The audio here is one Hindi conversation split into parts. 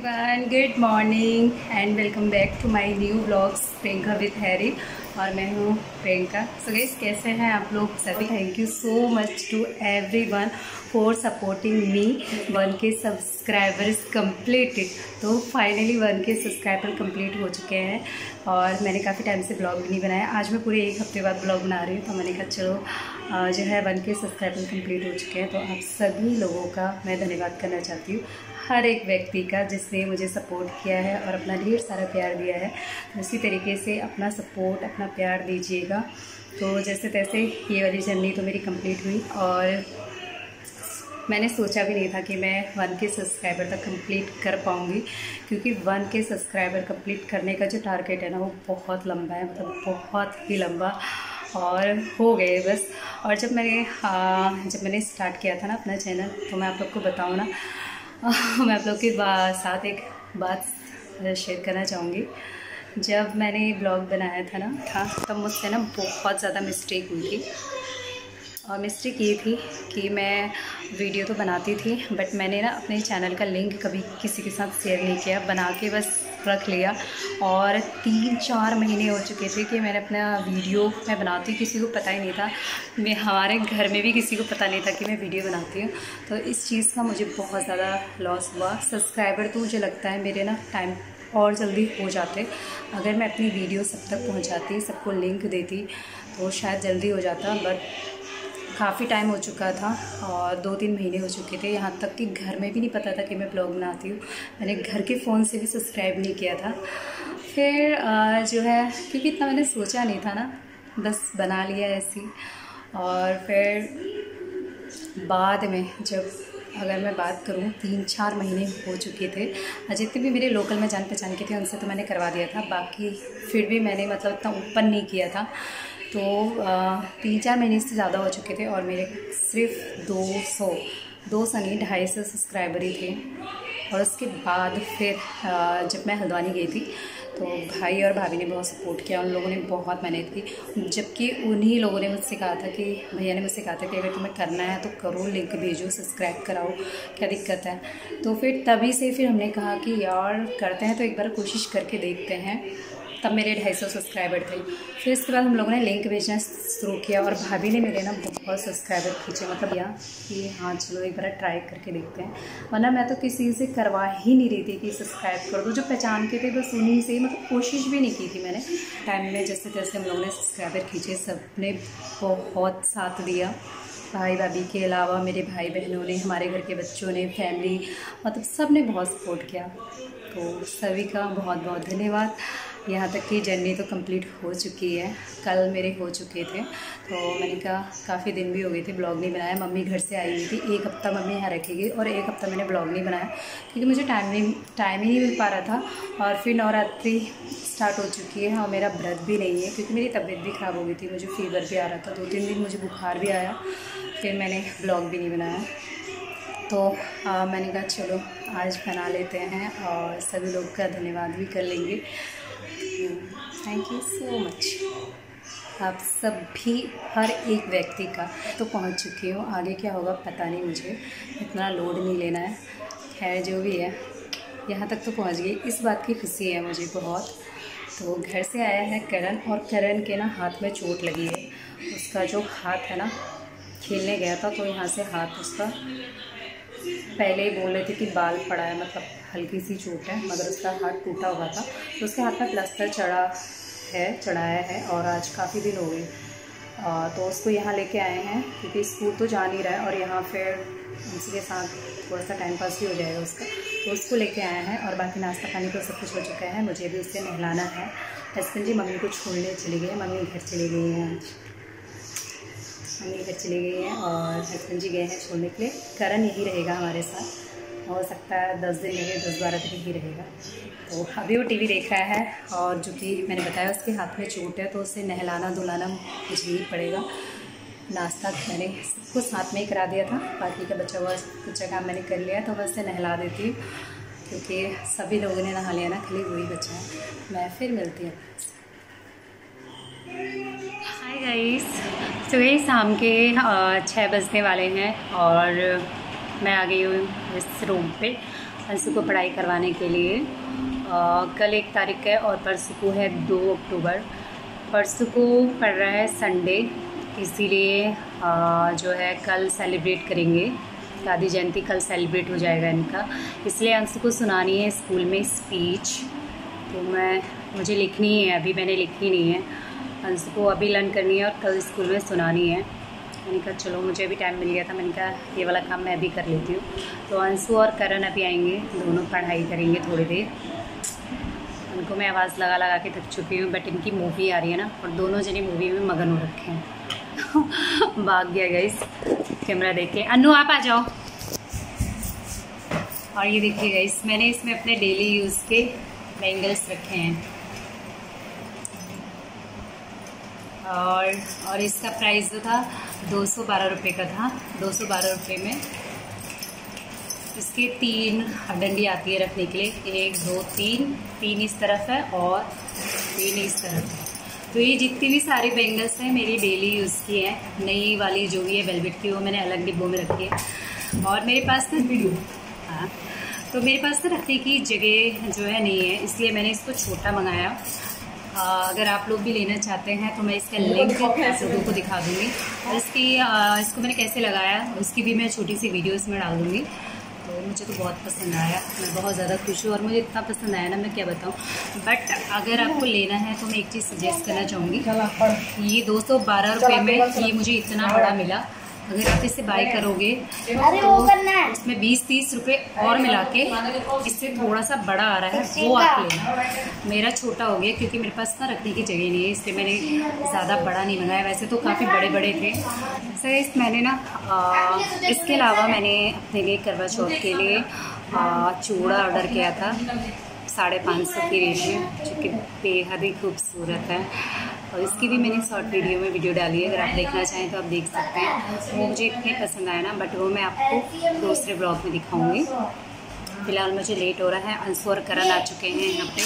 Everyone good morning and welcome back to my new blogs Priyanka with Harry और मैं हूँ प्रियंका। सो गैस कैसे हैं आप लोग सभी? Thank you so much to everyone for supporting me one K subscribers completed तो finally one K subscriber complete हो चुके हैं। और मैंने काफ़ी टाइम से ब्लॉग भी नहीं बनाया। आज मैं पूरे एक हफ़्ते बाद ब्लॉग बना रही हूँ तो मैंने कहा, चलो जो है वन के सब्सक्राइबर कंप्लीट हो चुके हैं तो आप सभी लोगों का मैं धन्यवाद करना चाहती हूँ। हर एक व्यक्ति का जिसने मुझे सपोर्ट किया है और अपना ढेर सारा प्यार दिया है तो उसी तरीके से अपना सपोर्ट अपना प्यार दीजिएगा। तो जैसे तैसे ये वाली जर्नी तो मेरी कंप्लीट हुई और मैंने सोचा भी नहीं था कि मैं वन के सब्सक्राइबर तक कंप्लीट कर पाऊँगी, क्योंकि वन के सब्सक्राइबर कंप्लीट करने का जो टारगेट है ना, वो बहुत लंबा है मतलब बहुत ही लंबा। और हो गए बस। और जब मैंने जब मैंने स्टार्ट किया था ना अपना चैनल तो मैं आप लोग को बताऊँ ना, मैं आप लोग के साथ एक बात शेयर करना चाहूँगी। जब मैंने ब्लॉग बनाया था ना, था, तब मुझसे ना बहुत ज़्यादा मिस्टेक हुई थी। और मिस्टेक ये थी कि मैं वीडियो तो बनाती थी बट मैंने ना अपने चैनल का लिंक कभी किसी के साथ शेयर नहीं किया। बना के बस रख लिया और तीन चार महीने हो चुके थे कि मैंने अपना वीडियो मैं बनाती, किसी को पता ही नहीं था। मैं हमारे घर में भी किसी को पता नहीं था कि मैं वीडियो बनाती हूँ। तो इस चीज़ का मुझे बहुत ज़्यादा लॉस हुआ। सब्सक्राइबर तो मुझे लगता है मेरे ना टाइम और जल्दी हो जाते। अगर मैं अपनी वीडियो सब तक पहुँचाती, सबको लिंक देती तो शायद जल्दी हो जाता बट काफ़ी टाइम हो चुका था और दो तीन महीने हो चुके थे। यहाँ तक कि घर में भी नहीं पता था कि मैं ब्लॉग बनाती हूँ। मैंने घर के फ़ोन से भी सब्सक्राइब नहीं किया था। फिर जो है, क्योंकि इतना मैंने सोचा नहीं था ना, बस बना लिया ऐसी और फिर बाद में जब अगर मैं बात करूँ तीन चार महीने हो चुके थे। जितने भी मेरे लोकल में जान पहचान के थे, उनसे तो मैंने करवा दिया था। बाकी फिर भी मैंने मतलब इतना ओपन नहीं किया था। तो तीन चार महीने से ज़्यादा हो चुके थे और मेरे सिर्फ़ दो सौ दो सौ नहीं ढाई सौ सब्सक्राइबर ही थे। और उसके बाद फिर जब मैं हल्द्वानी गई थी तो भाई और भाभी ने बहुत सपोर्ट किया, उन लोगों ने बहुत मेहनत की। जबकि उन्हीं लोगों ने मुझसे कहा था कि, भैया ने मुझसे कहा था कि अगर तुम्हें करना है तो करो लिंक भेजो सब्सक्राइब कराओ, क्या दिक्कत है? तो फिर तभी से फिर हमने कहा कि, यार, करते हैं तो एक बार कोशिश करके देखते हैं। तब मेरे ढाई सौ सब्सक्राइबर थे। फिर इसके बाद हम लोगों ने लिंक भेजना शुरू किया और भाभी ने मेरे ना बहुत सब्सक्राइबर खींचे। मतलब यह कि हाँ चलो एक बार ट्राई करके देखते हैं। वरना मैं तो किसी से करवा ही नहीं रही थी कि सब्सक्राइब कर। दो जो पहचान के थे, बस उन्हीं से मतलब कोशिश भी नहीं की थी मैंने। टाइम में जैसे जैसे हम लोगों ने सब्सक्राइबर खींचे। सबने बहुत साथ दिया। भाई भाभी के अलावा मेरे भाई बहनों ने, हमारे घर के बच्चों ने फैमिली मतलब सबने बहुत सपोर्ट किया। तो सभी का बहुत बहुत धन्यवाद। यहाँ तक की जर्नी तो कंप्लीट हो चुकी है। कल मेरे हो चुके थे तो मैंने कहा काफ़ी दिन भी हो गए थे ब्लॉग नहीं बनाया। मम्मी घर से आई हुई थी एक हफ़्ता मम्मी यहाँ रखेगी और एक हफ़्ता मैंने ब्लॉग नहीं बनाया क्योंकि मुझे टाइम नहीं टाइम ही नहीं मिल पा रहा था और फिर नवरात्रि स्टार्ट हो चुकी है। और मेरा व्रत भी नहीं है क्योंकि मेरी तबीयत भी ख़राब हो गई थी मुझे फीवर भी आ रहा था। दो तीन दिन मुझे बुखार भी आया फिर मैंने ब्लॉग भी नहीं बनाया। तो आ, मैंने कहा चलो आज बना लेते हैं और सभी लोग का धन्यवाद भी कर लेंगे। थैंक यू सो मच आप सब भी हर एक व्यक्ति का तो पहुँच चुकी हूँ। आगे क्या होगा पता नहीं मुझे। इतना लोड नहीं लेना है। खैर जो भी है। यहाँ तक तो पहुँच गई। इस बात की खुशी है मुझे बहुत। तो घर से आया है करण और करण के ना हाथ में चोट लगी है। उसका जो हाथ है ना, खेलने गया था तो यहाँ से हाथ उसका पहले ही बोल रहे थे कि बाल पड़ा है मतलब हल्की सी चोट है, मगर उसका हाथ टूटा हुआ था। तो उसके हाथ में प्लास्टर चढ़ा है, चढ़ाया है और आज काफ़ी दिन हो गए। तो उसको यहाँ लेके आए हैं, क्योंकि स्कूल तो जा नहीं रहा है और यहाँ फिर उसी के साथ थोड़ा सा टाइम पास भी हो जाएगा उसका। तो उसको लेके आए हैं और बाकी नाश्ता पानी तो सब कुछ हो चुका है। मुझे भी उससे नहलाना है। हस्बैंड जी, मम्मी को छोड़ने चली गई मम्मी घर चली गई हैं। आज मम्मी घर चली गई हैं और हस्बैंड जी गए हैं छोड़ने के लिए। करण यही रहेगा हमारे साथ। हो सकता है दस दिन लगे दस बारह दिन ही रहेगा। तो अभी वो टीवी देख रहा है और जो कि मैंने बताया उसके हाथ में चोट है तो उसे नहलाना धुलाना कुछ ही पड़ेगा। नाश्ता मैंने सबको साथ में ही करा दिया था, बाकी का बच्चा हुआ कुछ काम मैंने कर लिया तो बस नहला देती हूँ, क्योंकि सभी लोगों ने नहा लिया ना, खाली वही बच्चा है। मैं फिर मिलती हूँ हाय गाइस तो शाम के छः बजने वाले हैं और मैं आ गई हूँ इस रूम पे अंशु को पढ़ाई करवाने के लिए। आ, कल एक तारीख है और परसों को है दो अक्टूबर। परसों को पड़ रहा है संडे इसीलिए जो है कल सेलिब्रेट करेंगे। गांधी जयंती कल सेलिब्रेट हो जाएगा इनका। इसलिए अंशु को सुनानी है स्कूल में स्पीच। तो मैं मुझे लिखनी है अभी मैंने लिखी नहीं है। अंशु को अभी लर्न करनी है और कल स्कूल में सुनानी है। मैंने कहा, चलो, मुझे अभी टाइम मिल गया था। मैंने कहा, ये वाला काम मैं अभी कर लेती हूँ। तो अंशु और करण अभी आएँगे, दोनों पढ़ाई करेंगे थोड़ी देर। उनको मैं आवाज़ लगा लगा के थक चुकी हूँ बट इनकी मूवी आ रही है ना, और दोनों जने मूवी में मगन हो रखे हैं। भाग गया गई कैमरा देख के। अनु आप आ जाओ। और ये देखिए गई मैंने इसमें अपने डेली यूज़ के बैंगल्स रखे हैं। और और इसका प्राइस जो था दो सौ बारह रुपये का था। दो सौ बारह रुपये में इसके तीन डंडी आती है रखने के लिए। एक दो तीन तीन इस तरफ़ है और तीन इस तरफ़ है। तो ये जितनी भी सारी बैंगल्स हैं मेरी डेली यूज़ की है। नई वाली जो भी है वेलवेट की वो मैंने अलग डिब्बों में रखी है। और मेरे पास ना वीडियो हाँ तो मेरे पास ना रखने की जगह जो है नहीं है इसलिए मैंने इसको छोटा मंगाया। अगर आप लोग भी लेना चाहते हैं तो मैं इसका लिंक आप लोगों को दिखा दूँगी। और इसकी इसको मैंने कैसे लगाया उसकी भी मैं छोटी सी वीडियो इसमें डाल दूँगी तो मुझे तो बहुत पसंद आया मैं बहुत ज़्यादा खुश हूँ और मुझे इतना पसंद आया ना मैं क्या बताऊँ। बट अगर आपको लेना है तो मैं एक चीज़ सजेस्ट करना चाहूँगी। ये दो सौ बारह रुपये में ये मुझे इतना बड़ा मिला। अगर आप इसे बाय करोगे तो इसमें बीस तीस रुपए और मिला के इससे थोड़ा सा बड़ा आ रहा है वो आप लेना। मेरा छोटा हो गया क्योंकि मेरे पास ना रखने की जगह नहीं है इसलिए मैंने ज़्यादा बड़ा नहीं मंगाया। वैसे तो काफ़ी बड़े बड़े थे। सर इस मैंने ना आ, इसके अलावा मैंने अपने लिए करवा चौथ के लिए चूड़ा ऑर्डर किया था साढ़े पाँच सौ की रेट में जो कि बेहद ही खूबसूरत है। और इसकी भी मैंने शॉर्ट वीडियो में वीडियो डाली है अगर आप देखना चाहें तो आप देख सकते हैं। वो मुझे इतने पसंद आया ना बट वो मैं आपको दूसरे ब्लॉग में दिखाऊँगी। फ़िलहाल मुझे लेट हो रहा है अंशु और करण आ चुके हैं यहाँ पे।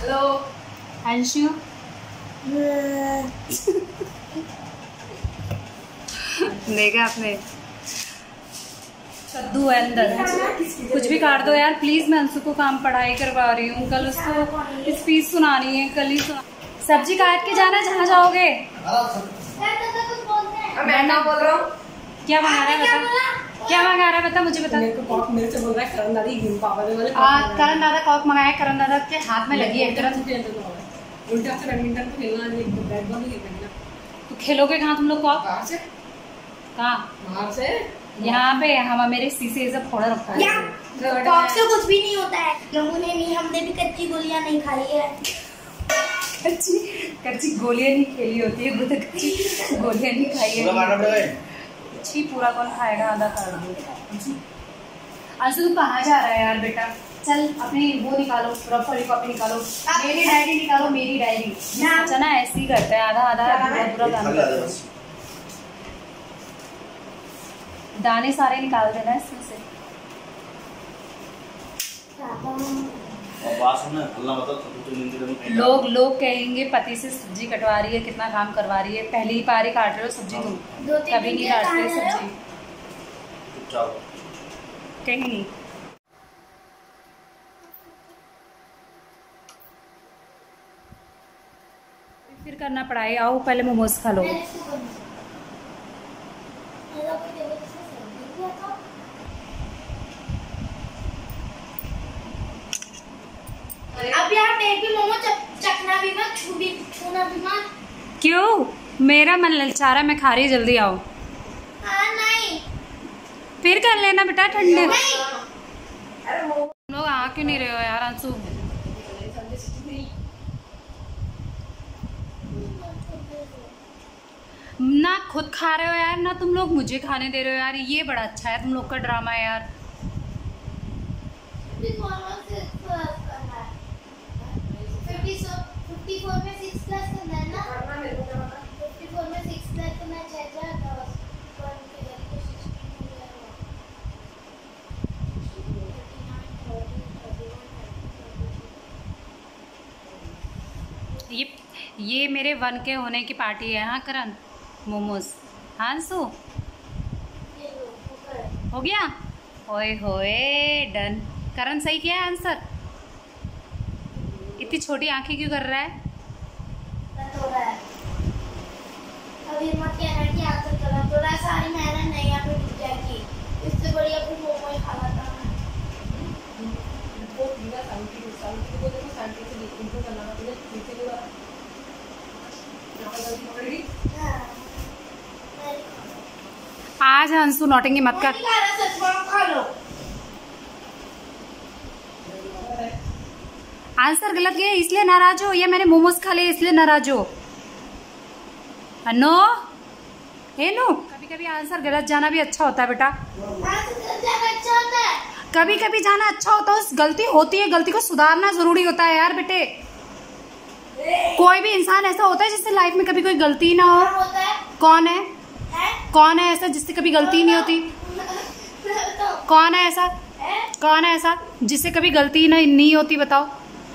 हेलो अंशु देखा आपने? कद्दू है अंदर। कुछ भी काट दो यार प्लीज़ मैं अंशु को काम पढ़ाई करवा रही हूँ। कल उसको स्पीच सुनानी है कल ही सुना सब्ज़ी काट के जाना जहाँ जाओगे। मैं ना बोल रहा हूँ? क्या मंगा रहा है बता। क्या मंगा रहा है बता मुझे बता। मेरे से बोल रहा है करण दादी पापा ने बोले करण दादा कॉक मंगाया करण दादा के हाथ में लगी है तुरंत उल्टा से बैडमिंटन खेलना नहीं तो बैट बॉल नहीं खेलना तो खेलोगे कहाँ तुम लोग कॉक कहाँ से? कहाँ? बाहर से? यहाँ पे हम मेरे शीशे से फोड़ा रखा है। से कुछ भी नहीं होता है। लोगों ने नहीं हमने भी कच्ची गोलियाँ नहीं खाई है। कच्ची कच्ची गोलियाँ नहीं खेली होती है तो कच्ची गोलियाँ नहीं खाई है। अच्छी पूरा कौन खाएगा आधा कर दो अंशु तू कहाँ जा रहा है यार बेटा? चल अपनी वो निकालो रफ वाली कॉपी निकालो। मेरी डायरी निकालो मेरी डायरी। अच्छा ना ऐसे ही करते हैं आधा आधा पूरा पूरा काम करते हैं दाने सारे निकाल देना इसमें से। लोग लोग कहेंगे पति से सब्ज़ी कटवा रही है कितना काम करवा रही है। पहली ही पारी काट रहे हो सब्ज़ी तुम। कभी नहीं काटते सब्ज़ी। कहीं नहीं। फिर करना पड़ाई आओ पहले मोमोज खा लो। अब यार भी मोमो चखना भी मत छू भी छूना भी मत। क्यों? मेरा मन ललचा रहा मैं खा रही जल्दी आओ। हाँ नहीं। फिर कर लेना बेटा ठंडे। अरे लोग आ क्यों नहीं रहे हो यार अंशु ना खुद खा रहे हो यार ना तुम लोग मुझे खाने दे रहे हो यार ये बड़ा अच्छा है तुम लोग का ड्रामा है यार। ये ये मेरे वन के होने की पार्टी है हाँ करण? मोमोज। हाँ सो हो गया? ओए होए डन। करण सही किया है आंसर? इतनी छोटी आँखें क्यों कर रहा है तो रहा है अभी मत कहना कि आंसर गलत हो रहा है सारी मेहनत नहीं यहाँ पे गिर जाएगी इससे बढ़िया फिर मोमो ही खा लेता मैं वो पूरा शांति को शांति को देखो शांति से इनको करना है तुझे पीछे की बात यहाँ पर गलती पकड़ी हाँ। मैं नहीं आज अंशु, नौटेंगे मत कर। आंसर गलत गया इसलिए नाराज़ हो। या मैंने मोमोज खा लिए, इसलिए नाराज़ हो। नो कभी कभी आंसर गलत जाना भी अच्छा होता है, बेटा। कभी कभी जाना अच्छा होता है गलती होती है, गलती को सुधारना ज़रूरी होता है, यार, बेटे। कोई भी इंसान ऐसा होता है जिससे लाइफ में कभी कोई गलती ना हो। होता है? कौन है? है? कौन है ऐसा जिससे कभी गलती नहीं होती? कौन है ऐसा? है? कौन है ऐसा जिससे कभी गलती नहीं नहीं होती बताओ।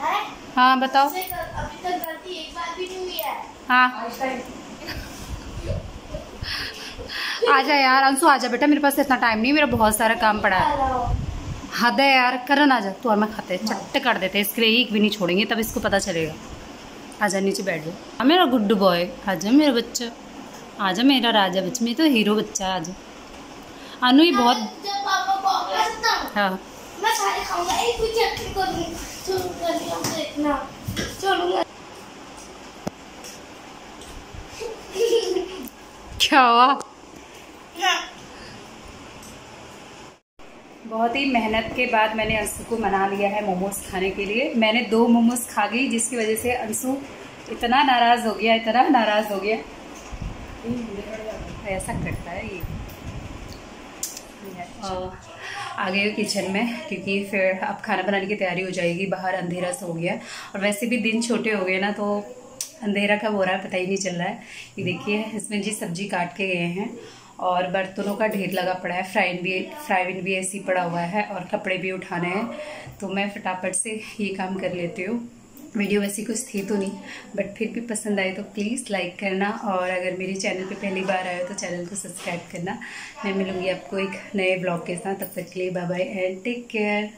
है? हाँ बताओ। अभी तक गलती एक बार भी नहीं हुई है। हाँ। आजा यार अंशु आजा बेटा मेरे पास इतना टाइम नहीं मेरा बहुत सारा काम पड़ा है। हद है यार करन आजा तू और मैं खाते चट्ट कर देते इसके लिए एक भी नहीं छोड़ेंगे तब इसको पता चलेगा। आजा नीचे बैठ जाओ। हाँ, मेरा गुड्डू बॉय आजा मेरा बच्चा। आजा मेरा राजा बच्चा मेरा तो हीरो बच्चा है आजा। अनु ये बहुत हाँ क्या हूँ हाँ। मैं सारे खाऊँगा एक भी चटनी करूँगी शुरू कर दिया हमसे इतना चलूँगा क्या हुआ बहुत ही मेहनत के बाद मैंने अंशु को मना लिया है मोमोज खाने के लिए। मैंने दो मोमोज खा गई जिसकी वजह से अंशु इतना नाराज़ हो गया इतना नाराज़ हो गया। ऐसा करता है ये। आ गए किचन में क्योंकि फिर अब खाना बनाने की तैयारी हो जाएगी बाहर अंधेरा सा हो गया। और वैसे भी दिन छोटे हो गए ना तो अंधेरा कब हो रहा है पता ही नहीं चल रहा है। ये देखिए इसमें जी सब्ज़ी काट के गए हैं। और बर्तनों का ढेर लगा पड़ा है। फ्राइन भी फ्राइविन भी ऐसी पड़ा हुआ है और कपड़े भी उठाने हैं। तो मैं फटाफट से ये काम कर लेती हूँ। वीडियो वैसी कुछ थी तो नहीं बट फिर भी पसंद आए तो प्लीज़ लाइक करना और अगर मेरे चैनल पे पहली बार आए हो तो चैनल को सब्सक्राइब करना। मैं मिलूँगी आपको एक नए ब्लॉग के साथ। तब तक के लिए bye bye and take care